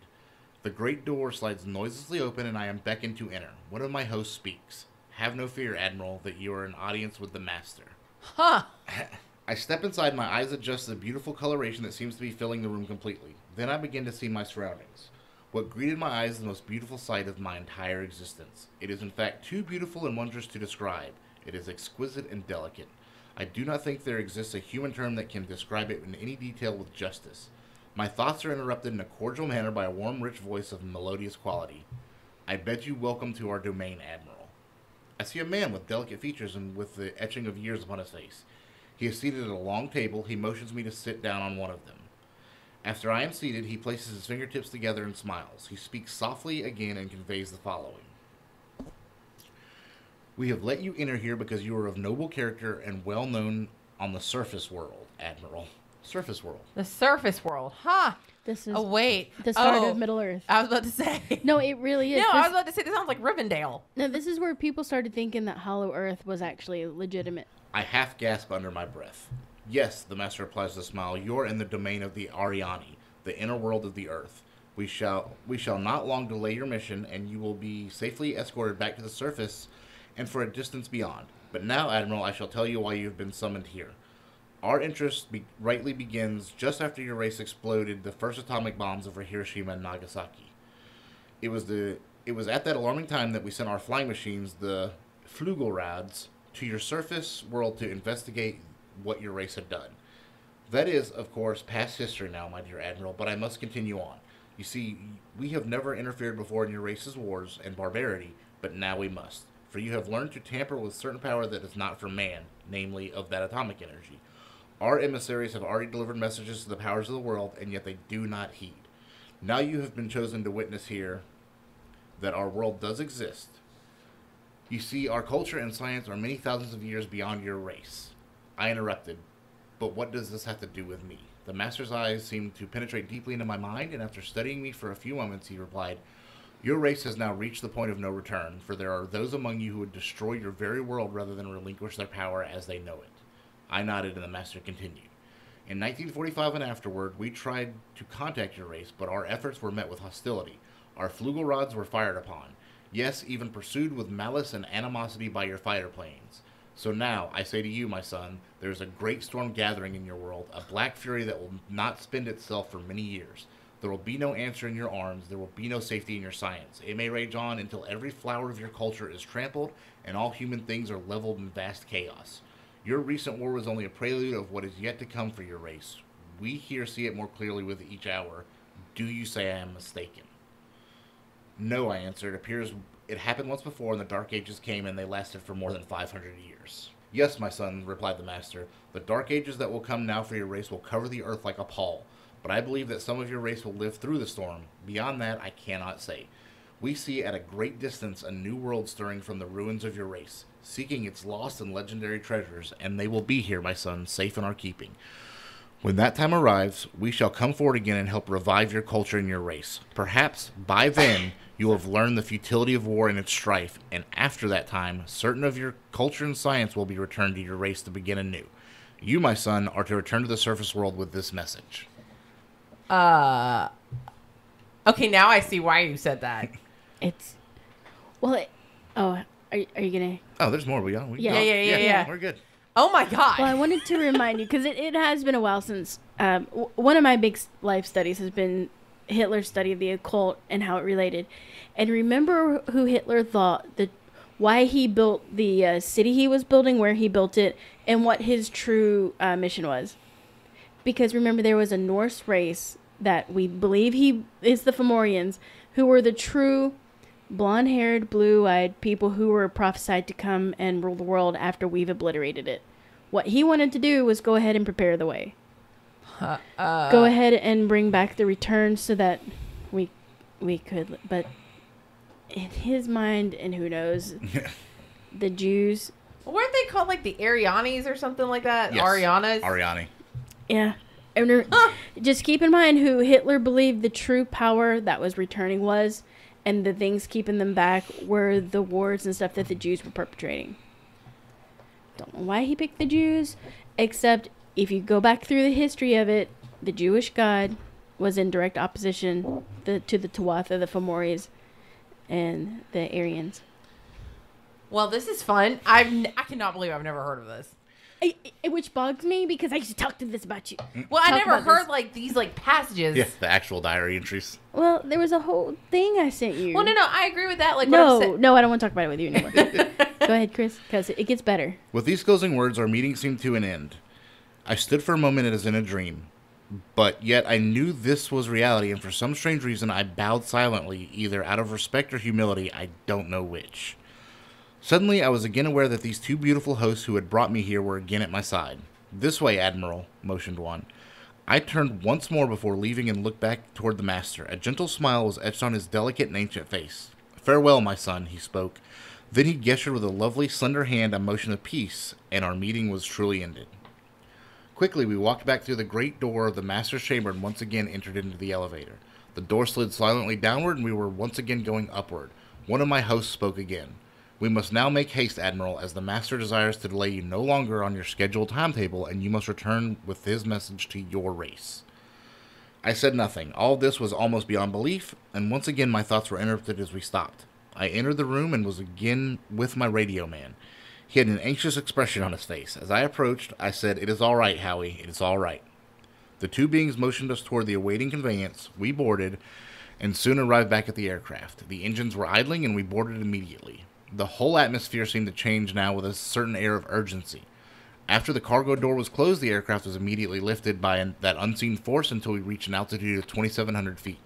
The great door slides noiselessly open and I am beckoned to enter. One of my hosts speaks. Have no fear, Admiral, that you are in audience with the Master. Huh. I step inside, my eyes adjust to the beautiful coloration that seems to be filling the room completely. Then I begin to see my surroundings. What greeted my eyes is the most beautiful sight of my entire existence. It is in fact too beautiful and wondrous to describe. It is exquisite and delicate. I do not think there exists a human term that can describe it in any detail with justice. My thoughts are interrupted in a cordial manner by a warm, rich voice of melodious quality. I bid you welcome to our domain, Admiral. I see a man with delicate features and with the etching of years upon his face. He is seated at a long table. He motions me to sit down on one of them. After I am seated, he places his fingertips together and smiles. He speaks softly again and conveys the following We have let you enter here because you are of noble character and well known on the surface world, Admiral. Surface world. The surface world, huh? This is Oh wait, the start oh, of Middle Earth. I was about to say. No, it really is. no, I was about to say this sounds like Rivendell. no, this is where people started thinking that Hollow Earth was actually legitimate. I half gasp under my breath. Yes, the master replies with a smile, you're in the domain of the Arianni, the inner world of the earth. We shall we shall not long delay your mission, and you will be safely escorted back to the surface and for a distance beyond. But now, Admiral, I shall tell you why you have been summoned here. Our interest be- rightly begins just after your race exploded the first atomic bombs over Hiroshima and Nagasaki. It was the it was at that alarming time that we sent our flying machines, the Flugelrads, to your surface world to investigate what your race had done. That is, of course, past history now, my dear Admiral, but I must continue on. You see, we have never interfered before in your race's wars and barbarity, but now we must. For you have learned to tamper with certain power that is not for man, namely of that atomic energy. Our emissaries have already delivered messages to the powers of the world, and yet they do not heed. Now you have been chosen to witness here that our world does exist. You see, our culture and science are many thousands of years beyond your race. I interrupted, but what does this have to do with me? The master's eyes seemed to penetrate deeply into my mind, and after studying me for a few moments, he replied, Your race has now reached the point of no return, for there are those among you who would destroy your very world rather than relinquish their power as they know it. I nodded, and the master continued. In 1945 and afterward, we tried to contact your race, but our efforts were met with hostility. Our flugel rods were fired upon. Yes, even pursued with malice and animosity by your fighter planes. So now, I say to you, my son, there is a great storm gathering in your world, a black fury that will not spend itself for many years. There will be no answer in your arms, there will be no safety in your science. It may rage on until every flower of your culture is trampled and all human things are leveled in vast chaos. Your recent war was only a prelude of what is yet to come for your race. We here see it more clearly with each hour. Do you say I am mistaken? No, I answered. It appears it happened once before, and the Dark Ages came, and they lasted for more than 500 years. Yes, my son, replied the Master. The Dark Ages that will come now for your race will cover the earth like a pall. But I believe that some of your race will live through the storm. Beyond that, I cannot say. We see at a great distance a new world stirring from the ruins of your race, seeking its lost and legendary treasures, and they will be here, my son, safe in our keeping. When that time arrives, we shall come forward again and help revive your culture and your race. Perhaps by then you will have learned the futility of war and its strife, and after that time, certain of your culture and science will be returned to your race to begin anew. You, my son, are to return to the surface world with this message. Uh. Okay, now I see why you said that. It's well. It, oh, are, are you gonna? Oh, there's more. We got. We Yeah. got- Yeah, yeah, yeah, yeah. We're good. Oh my god. Well, I wanted to remind you because it, it has been a while since um, w- one of my big life studies has been Hitler's study of the occult and how it related. And remember who Hitler thought that why he built the uh, city he was building, where he built it, and what his true uh, mission was. Because remember, there was a Norse race that we believe he is the Fomorians, who were the true blonde haired, blue eyed people who were prophesied to come and rule the world after we've obliterated it. What he wanted to do was go ahead and prepare the way. Uh, uh, go ahead and bring back the return so that we we could but in his mind and who knows the Jews Weren't they called like the Ariannis or something like that? Yes. Arianas. Arianni. Yeah and re- just keep in mind who Hitler believed the true power that was returning was and the things keeping them back were the wars and stuff that the Jews were perpetrating. Don't know why he picked the Jews, except if you go back through the history of it, the Jewish God was in direct opposition the, to the Tuatha, the Fomoris, and the Aryans. well, this is fun. I've n- I cannot believe I've never heard of this. I, I- which bugs me because I used to talk to this about you. Mm. Well, I never heard this. like these like passages. Yeah, the actual diary entries. Well, there was a whole thing I sent you. Well, no, no, I agree with that. Like, no, sa- no, I don't want to talk about it with you anymore. Go ahead, Chris, because it gets better. With these closing words, our meeting seemed to an end. I stood for a moment as in a dream, but yet I knew this was reality, and for some strange reason, I bowed silently, either out of respect or humility, I don't know which. Suddenly, I was again aware that these two beautiful hosts who had brought me here were again at my side. This way, Admiral, motioned one. I turned once more before leaving and looked back toward the master. A gentle smile was etched on his delicate and ancient face. Farewell, my son, he spoke. Then he gestured with a lovely, slender hand a motion of peace, and our meeting was truly ended. Quickly, we walked back through the great door of the master's chamber and once again entered into the elevator. The door slid silently downward, and we were once again going upward. One of my hosts spoke again. We must now make haste, Admiral, as the Master desires to delay you no longer on your scheduled timetable, and you must return with his message to your race. I said nothing. All this was almost beyond belief, and once again my thoughts were interrupted as we stopped. I entered the room and was again with my radio man. He had an anxious expression on his face. As I approached, I said, It is all right, Howie. It is all right. The two beings motioned us toward the awaiting conveyance. We boarded and soon arrived back at the aircraft. The engines were idling and we boarded immediately. The whole atmosphere seemed to change now with a certain air of urgency. After the cargo door was closed, the aircraft was immediately lifted by an, that unseen force until we reached an altitude of 2,700 feet.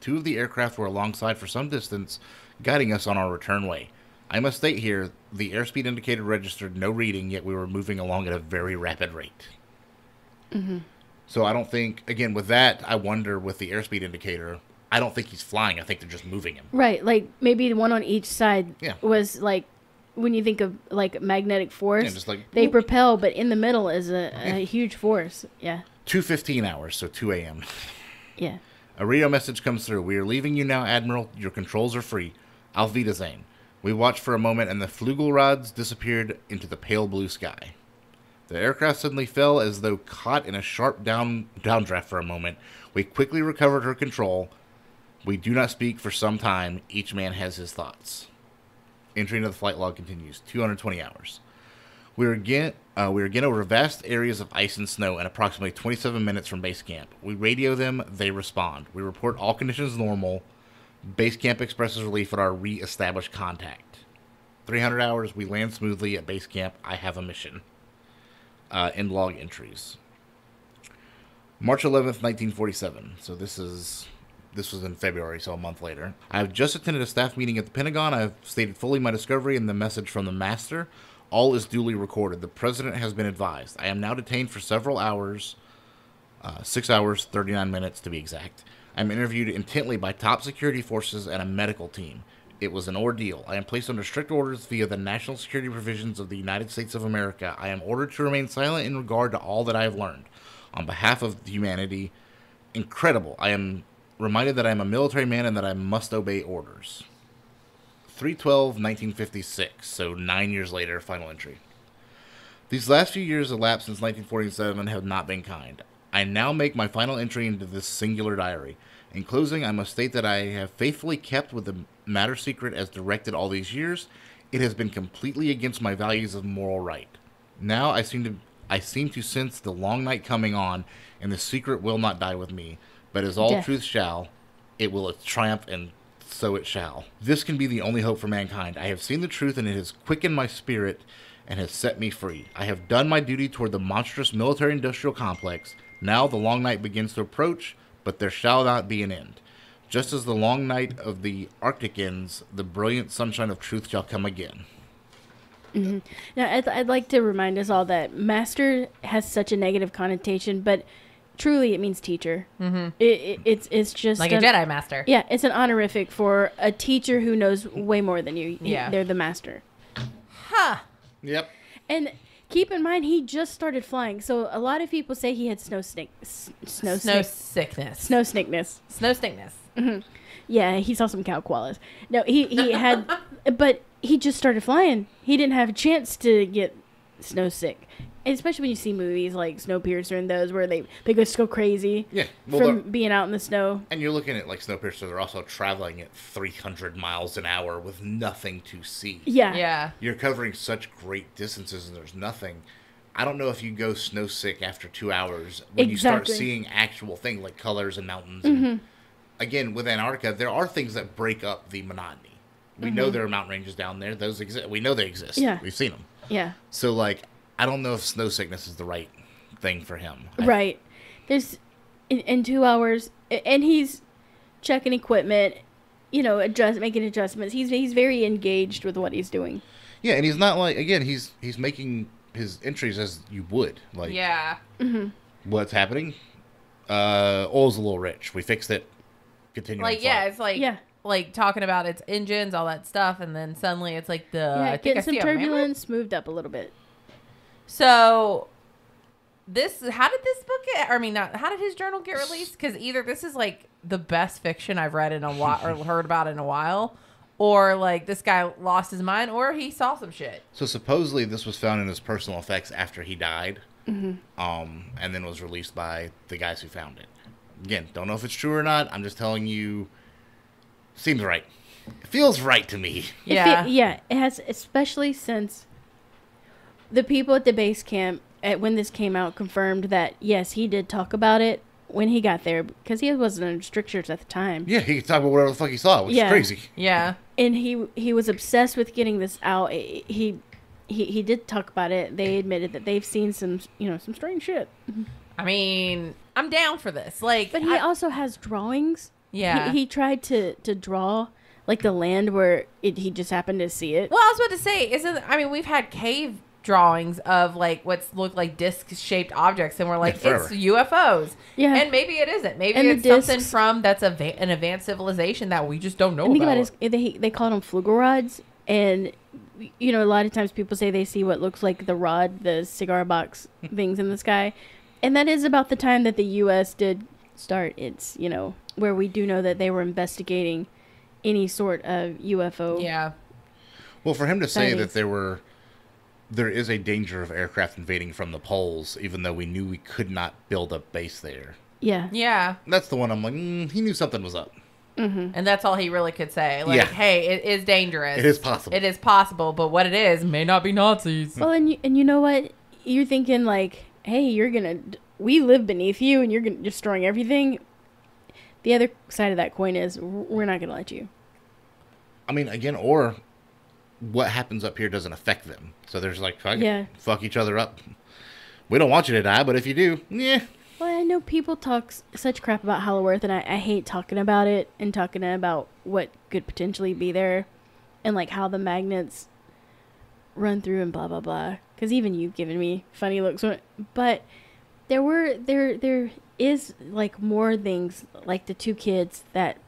Two of the aircraft were alongside for some distance, guiding us on our return way. I must state here, the airspeed indicator registered no reading, yet we were moving along at a very rapid rate. Mm-hmm. So I don't think, again, with that, I wonder with the airspeed indicator, I don't think he's flying. I think they're just moving him. Right, like maybe the one on each side Yeah. was like when you think of like magnetic force, Yeah, like, they whoop. propel, but in the middle is a, a huge force. Yeah, 2.15 hours, so 2 a.m. yeah. A radio message comes through. We are leaving you now, Admiral. Your controls are free. Auf Wiedersehen. We watched for a moment, and the flugel rods disappeared into the pale blue sky. The aircraft suddenly fell as though caught in a sharp down downdraft for a moment. We quickly recovered her control. We do not speak for some time. Each man has his thoughts. Entry into the flight log continues. 220 hours. We are again uh, we are again over vast areas of ice and snow and approximately 27 minutes from base camp. We radio them, they respond. We report all conditions normal. Base camp expresses relief at our re-established contact. 300 hours, we land smoothly at base camp. I have a mission. Uh, end log entries. March 11th, 1947. So this is this was in February, so a month later. I have just attended a staff meeting at the Pentagon. I have stated fully my discovery and the message from the master. All is duly recorded. The president has been advised. I am now detained for several hours, uh, six hours, 39 minutes to be exact. I'm interviewed intently by top security forces and a medical team. It was an ordeal. I am placed under strict orders via the national security provisions of the United States of America. I am ordered to remain silent in regard to all that I have learned. On behalf of humanity, incredible. I am reminded that I am a military man and that I must obey orders. 312 1956, so nine years later, final entry. These last few years elapsed since 1947 have not been kind. I now make my final entry into this singular diary. In closing, I must state that I have faithfully kept with the matter secret as directed all these years. It has been completely against my values of moral right. Now I seem to I seem to sense the long night coming on, and the secret will not die with me. But as all Death. truth shall, it will triumph, and so it shall. This can be the only hope for mankind. I have seen the truth, and it has quickened my spirit and has set me free. I have done my duty toward the monstrous military industrial complex. Now the long night begins to approach, but there shall not be an end. Just as the long night of the Arctic ends, the brilliant sunshine of truth shall come again. Mm-hmm. Now, I'd, I'd like to remind us all that master has such a negative connotation, but truly it means teacher. Mm-hmm. It, it, it's it's just Like a an- Jedi Master. Yeah, it's an honorific for a teacher who knows way more than you. Yeah. they're the master. Huh. Yep. And keep in mind, he just started flying, so a lot of people say he had snow snake, s- snow Snow snake, sickness. snow snakeness. Snow stinkness. Yeah, he saw some cow koalas. No, he he had, but he just started flying. He didn't have a chance to get snow sick, And especially when you see movies like Snowpiercer and those where they they just go crazy Yeah. Well, from being out in the snow. and you're looking at like Snowpiercer, they're also traveling at 300 miles an hour with nothing to see. Yeah, Yeah. You're covering such great distances and there's nothing. I don't know if you go snow sick after two hours when you start seeing actual things like colors and mountains. Mm-hmm. again, with Antarctica, there are things that break up the monotony. We know Mm-hmm. there are mountain ranges down there; those exist. We know they exist. Yeah. we've seen them. yeah, So, like, I don't know if snow sickness is the right thing for him. I- right. There's in, in two hours, and he's checking equipment. You know, adjust making adjustments. He's he's very engaged with what he's doing. Yeah, and he's not like again. He's he's making his entries as you would. Like, Yeah. what's happening? Uh, oil's a little rich. We fixed it. Continue. Like yeah, it's like Yeah. like talking about its engines, all that stuff, and then suddenly it's like the yeah, I think I some see a turbulence, moved up a little bit. So this how did this book get I mean not how did his journal get released? Because either this is like the best fiction I've read in a while or heard about in a while, or like this guy lost his mind, or he saw some shit. So supposedly this was found in his personal effects after he died, Mm-hmm. um, and then was released by the guys who found it. Again, don't know if it's true or not. I'm just telling you. Seems right. It feels right to me. It fe- Yeah. yeah, it has, especially since the people at the base camp at, when this came out confirmed that yes, he did talk about it when he got there because he wasn't under strictures at the time, Yeah, he could talk about whatever the fuck he saw, which Yeah. is crazy. Yeah. and he he was obsessed with getting this out. He he he did talk about it. They admitted that they've seen some you know some strange shit, I mean, I'm down for this. Like but he I- also has drawings. Yeah. he, he tried to to draw like the land where it, he just happened to see it. Well, I was about to say, isn't I mean, we've had cave drawings of like what's looked like disc-shaped objects, and we're like, Yeah, it's. UFOs. Yeah. and maybe it isn't. Maybe And the it's something from that's a va- an advanced civilization that we just don't know And think about. about it, they they call them flugel rods, and you know a lot of times people say they see what looks like the rod, the cigar box things in the sky, and that is about the time that the U.S. did start its you know where we do know that they were investigating any sort of UFO. yeah, Well, for him to say that Sightings. there were there is a danger of aircraft invading from the poles, even though we knew we could not build a base there. Yeah. Yeah. That's the one I'm like, mm, he knew something was up. And that's all he really could say. Like, Yeah. hey, it is dangerous. It is possible. It is possible, but what it is may not be Nazis. Well, and you, and you know what? You're thinking like, hey, you're gonna. We live beneath you, and you're gonna destroying everything. The other side of that coin is we're not gonna let you. I mean, again, or what happens up here doesn't affect them. So there's like, fuck, Yeah. fuck each other up. We don't want you to die, but if you do, yeah. Well, I know people talk such crap about Hollow Earth, and I, I hate talking about it and talking about what could potentially be there, and like how the magnets run through and blah blah blah. Because even you've given me funny looks, but there were there there is like more things like the two kids that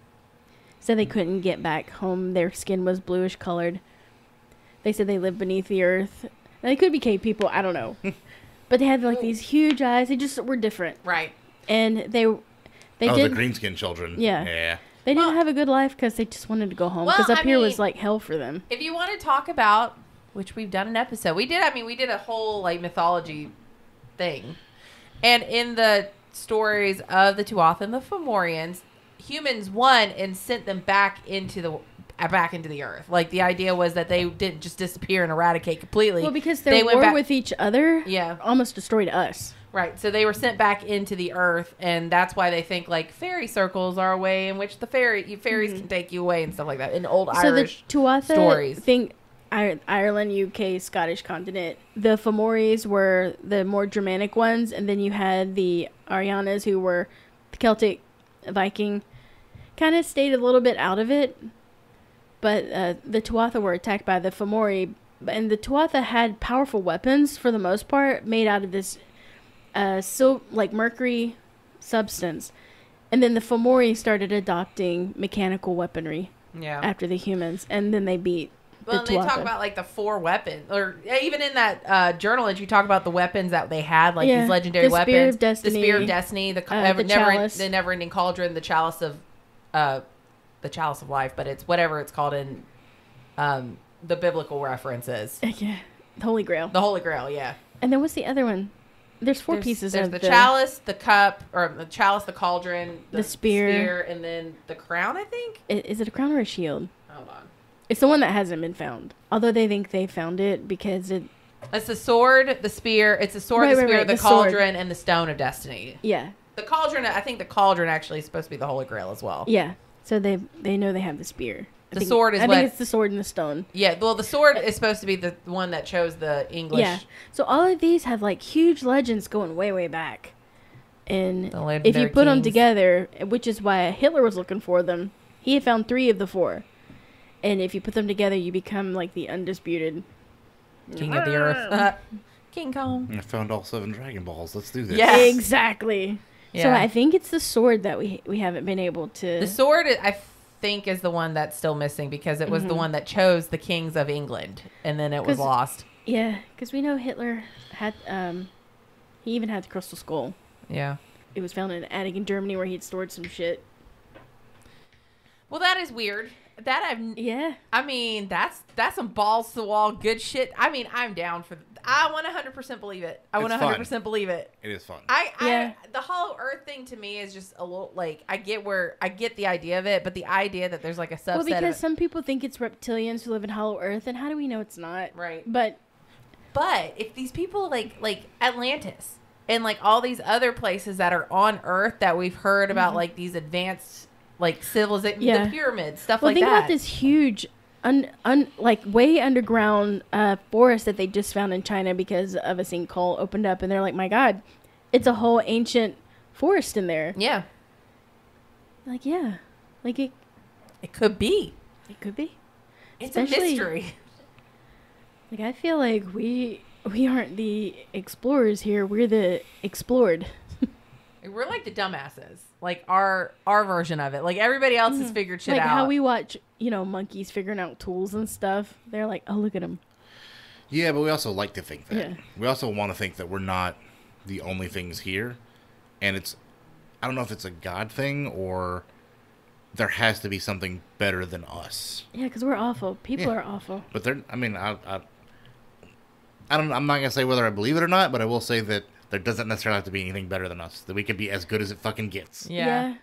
said they couldn't get back home. Their skin was bluish colored. They said they lived beneath the earth. And they could be cave people. I don't know. but they had like these huge eyes. They just were different Right. and they they oh, the didn't greenskin children. Yeah. Yeah. they didn't Well- have a good life because they just wanted to go home Well, because up I here was like hell for them. If you want to talk about, which we've done an episode, we did. I mean, we did a whole like mythology thing, and in the stories of the Tuatha and the Fomorians, humans won and sent them back into the back into the earth. Like the idea was that they didn't just disappear and eradicate completely. Well, because their they went back- with each other Yeah. almost destroyed us. Right. So they were sent back into the earth, and that's why they think like fairy circles are a way in which the fairy you, fairies can take you away and stuff like that. In old Mm-hmm. so Irish the Tuatha stories. thing, Ir- Ireland, UK, Scottish continent. The Fomori's were the more Germanic ones, and then you had the Arianas who were the Celtic Viking. Kind of stayed a little bit out of it, but uh, the Tuatha were attacked by the Fomori, and the Tuatha had powerful weapons for the most part, made out of this uh, sil- like mercury substance. And then the Fomori started adopting mechanical weaponry yeah. after the humans, and then they beat Well, the they talk about like the four weapons, or even in that uh, journal, that you talk about the weapons that they had, like Yeah, these legendary the Spear weapons, of Destiny, the spear of destiny, the, uh, ever, the never, the never-ending cauldron, the chalice of, uh, the chalice of life, but it's whatever it's called in, um, the biblical references, yeah, the Holy Grail. the Holy Grail. Yeah, And then what's the other one? There's four there's, pieces There's of the, the, chalice, the cup, or the chalice, the cauldron, The spear. and then the crown. I think. Is it a crown or a shield? Hold on. It's the one that hasn't been found. Although they think they found it because it. It's the sword, the spear. It's the sword, Right, the spear, right, the, the sword. cauldron, and the stone of destiny. Yeah, The cauldron, I think the cauldron actually is supposed to be the Holy Grail as well. yeah. So they they know they have the spear. I The think- sword is I what- think it's the sword and the stone. Yeah, well, the sword uh, is supposed to be the one that chose the English. Yeah. So all of these have like huge legends going way way back. And The if you legendary put them together, which is why Hitler was looking for them, he had found three of the four. And if you put them together, you become like the undisputed. King of the Earth. Ah. King Kong. I found all seven Dragon Balls. Let's do this. Yeah. Yes. So I think it's the sword that we we haven't been able to. The sword, I think, is the one that's still missing because it was the Mhm. one that chose the kings of England, and then it was lost. yeah, because we know Hitler had um, he even had the crystal skull. Yeah. It was found in an attic in Germany where he'd stored some shit. Well, that is weird. That I've. Yeah. I mean, that's that's some balls to the wall good shit. I mean, I'm down for. I want 100 percent believe it. I want 100 percent believe it. It is fun. I, Yeah. I the Hollow Earth thing to me is just a little like I get where I get the idea of it, but the idea that there's like a subset Well, because it, some people think it's reptilians who live in Hollow Earth, and how do we know it's not? right. But But if these people like like Atlantis and like all these other places that are on Earth that we've heard about, mm-hmm. like these advanced like civilization. Yeah. the pyramids, stuff well, like think that. about this huge, un, un like way underground uh, forest that they just found in China because of a sinkhole opened up, and they're like, my God, it's a whole ancient forest in there. Yeah, Like, yeah, like it, it could be. it could be. It's a mystery. Like I feel like we we aren't the explorers here. We're the explored. We're like the dumbasses, like our our version of it. Like everybody else has figured shit Mm-hmm. like out. how we watch, you know, monkeys figuring out tools and stuff. They're like, oh, look at them. Yeah, but we also like to think that. Yeah. We also want to think that we're not the only things here. And it's, I don't know if it's a God thing or there has to be something better than us. Yeah, because we're awful. People Yeah. are awful. But they're, I mean, I, I, I don't. I'm not gonna say whether I believe it or not, but I will say that there doesn't necessarily have to be anything better than us. That we could be as good as it fucking gets. Yeah.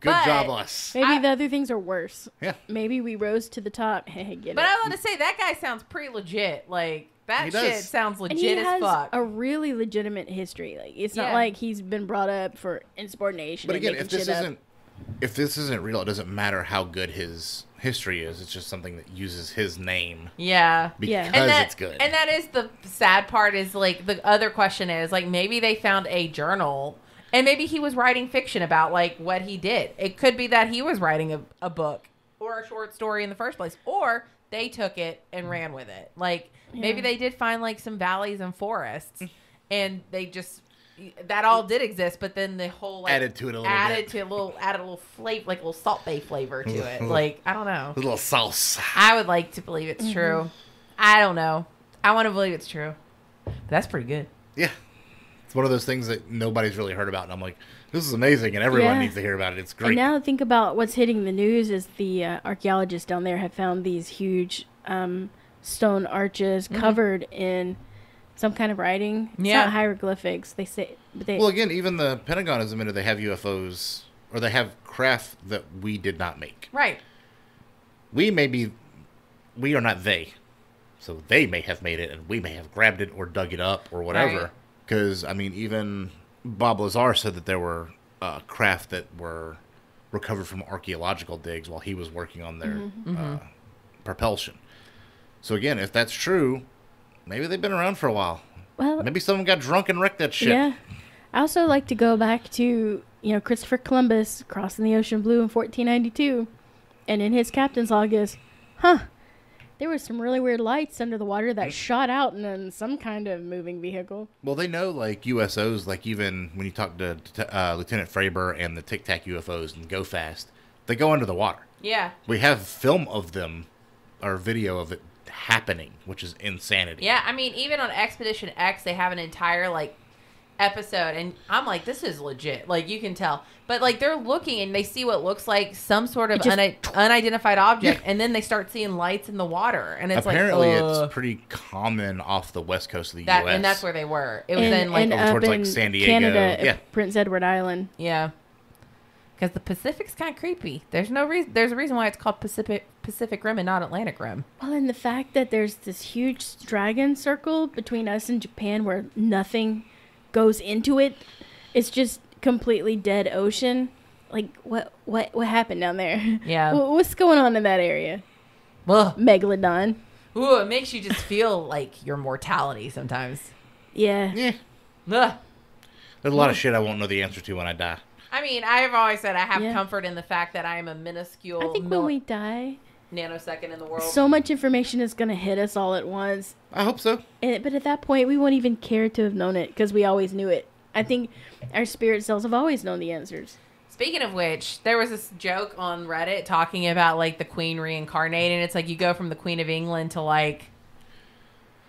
Good But- job, us. Maybe I- the other things are worse. Yeah. Maybe we rose to the top. Hey, get But it. I want to say that guy sounds pretty legit. Like that He shit does. sounds and he legit as has fuck. a really legitimate history. Like it's Yeah. not like he's been brought up for insubordination. But again, making if this isn't if this isn't real, it doesn't matter how good his history is. It's just something that uses his name yeah. because Yeah. and that, it's good. And that is the sad part is like the other question is like maybe they found a journal and maybe he was writing fiction about like what he did. It could be that he was writing a, a book or a short story in the first place or they took it and ran with it. Like maybe they did find like some valleys and forests and they just that all did exist, but then the whole like, Added to it a little added bit. to a little added a little flavor, like a little Salt Bae flavor to it. Like I don't know. a little sauce. I would like to believe it's true. I don't know. I want to believe it's true. But that's pretty good. Yeah, it's one of those things that nobody's really heard about, and I'm like, this is amazing, and everyone Yeah. needs to hear about it. It's And great. now think about what's hitting the news is the uh, archaeologists down there have found these huge um, stone arches Mm-hmm. covered in some kind of writing. It's Yeah. not hieroglyphics. They say, but they well, again, even the Pentagon has admitted they have UFOs or they have craft that we did not make. Right. We may be, we are not they, so they may have made it, and we may have grabbed it or dug it up or whatever. Because I mean, even Bob Lazar said that there were uh, craft that were recovered from archaeological digs while he was working on their Mm-hmm. Uh, propulsion. So again, if that's true, maybe they've been around for a while. well, Maybe someone got drunk and wrecked that shit. yeah. I also like to go back to you know Christopher Columbus crossing the ocean blue in 1492, and in his captain's log is, huh. There were some really weird lights under the water that shot out in um, some kind of moving vehicle. Well, they know like USOs, like even when you talk to uh, Lieutenant Fravor and the Tic Tac UFOs and Go Fast, they go under the water. Yeah. We have film of them or video of it happening, which is insanity. Yeah. I mean, even on Expedition X, they have an entire like episode, and I'm like, this is legit. Like you can tell, but like they're looking and they see what looks like some sort of just- uni- unidentified object, and then they start seeing lights in the water, and it's Apparently, like, uh, it's pretty common off the west coast of the that, U.S. and that's where they were. It was and, in like and up towards, like, San Diego. Canada, Yeah. Prince Edward Island. Yeah. Because the Pacific's kind of creepy. There's no reason. There's a reason why it's called Pacific Pacific Rim and not Atlantic Rim. Well, and the fact that there's this huge dragon circle between us and Japan where nothing goes into it, it's just completely dead ocean. Like what what what happened down there? Yeah. Wha- What's going on in that area? Ugh. Megalodon. Ooh, it makes you just feel like your mortality sometimes. Yeah. yeah. Ugh. There's a lot of shit I won't know the answer to when I die. I mean, I've always said I have Yeah. comfort in the fact that I am a minuscule I think mil- when we die, nanosecond in the world. so much information is going to hit us all at once. I hope so. And, but at that point, we won't even care to have known it because we always knew it. I think our spirit selves have always known the answers. Speaking of which, there was this joke on Reddit talking about like the Queen reincarnating. It's like you go from the Queen of England to like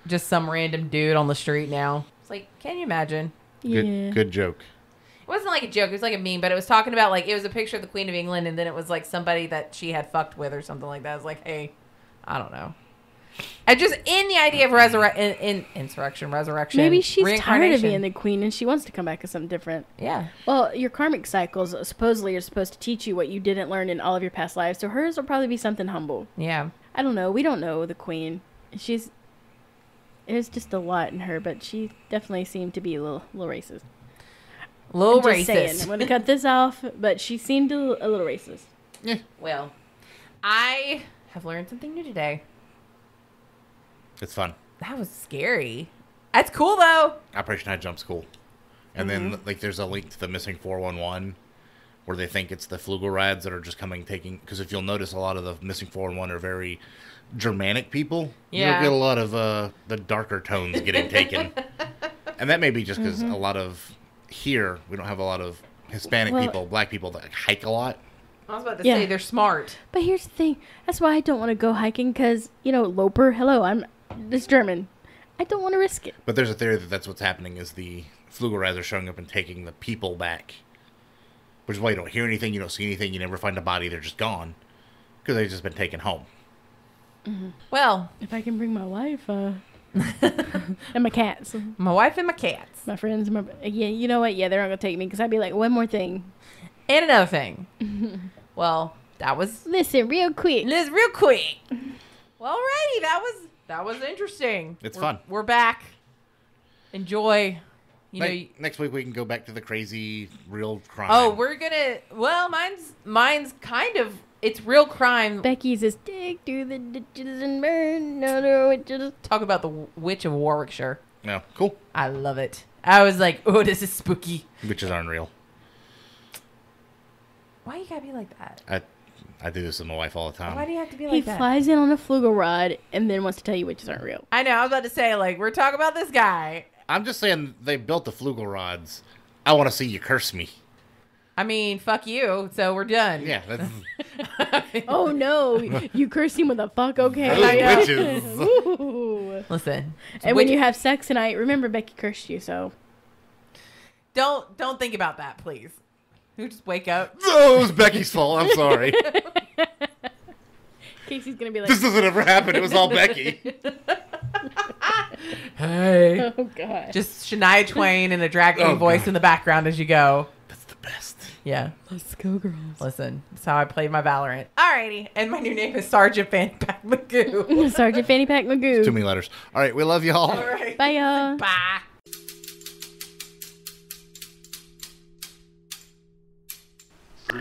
just some random dude on the street now. It's like, can you imagine? Good, Yeah. good joke. It wasn't like a joke. It was like a meme, but it was talking about like it was a picture of the Queen of England, and then it was like somebody that she had fucked with or something like that. I was like, hey, I don't know. I just in the idea of resurrection, in, in insurrection, resurrection. Maybe she's tired of being the queen and she wants to come back as something different. yeah. Well, your karmic cycles supposedly are supposed to teach you what you didn't learn in all of your past lives. So hers will probably be something humble. Yeah. I don't know. We don't know the queen. She's there's just a lot in her, but she definitely seemed to be a little, little racist. Little I'm just racist. saying. I'm gonna cut this off, but she seemed a, a little racist. Yeah. Well, I have learned something new today. It's fun. That was scary. That's cool though. Operation High Jump's cool. And then like there's a link to the missing 411 where they think it's the Flugelrads that are just coming taking because if you'll notice a lot of the missing 411 are very Germanic people. You Yeah. don't get a lot of uh the darker tones getting taken. and that may be just because a lot of here we don't have a lot of Hispanic Well- people, black people that hike a lot. I was about to Yeah. say they're smart. But here's the thing. That's why I don't want to go hiking because you know Loper. Hello, I'm this German. I don't want to risk it. But there's a theory that that's what's happening is the Flugelrads are showing up and taking the people back. Which is why you don't hear anything, you don't see anything, you never find a body, they're just gone. Because they've just been taken home. Well, If I can bring my wife, uh, and my cats, My wife and my cats. my friends. My yeah, you know what? Yeah, they're not gonna take me because I'd be like, one more thing. And another thing. well, that was Listen, real quick. Liz real quick. Well, alrighty, that was that was interesting. It's We're- fun. We're back. Enjoy. You know. Ne- next week we can go back to the crazy real crime. Oh, we're gonna. Well, mine's mine's kind of. It's real crime. Becky's is dig through the ditches and burn. No, no, it just. Talk about the witch of Warwickshire. Yeah, cool. I love it. I was like, oh, this is spooky. Witches aren't real. Why you gotta be like that? I I do this with my wife all the time. Why do you have to be He like that? He flies in on a flugel rod and then wants to tell you witches aren't real. I know. I was about to say, like, we're talking about this guy. I'm just saying they built the flugel rods. I want to see you curse me. I mean, fuck you. So we're done. Yeah, that's Oh no, you cursed him with a fuck, okay? those witches. Ooh. Listen. And when you have sex tonight, remember Becky cursed you, so. don't don't think about that, please. You just wake up. Oh, it was Becky's fault. I'm sorry. Casey's gonna be like, this doesn't ever happen. It was all Becky. Hey. oh god. Just Shania Twain and a drag queen Oh, voice God. in the background as you go. That's the best. Yeah. Let's go, girls. Listen, that's how I played my Valorant. Alrighty. And my new name is Sergeant Fanny Pack Magoo. Sergeant Fanny Pack Magoo. Too many letters. All right, we love y'all. All right. Bye, y'all. Bye. Three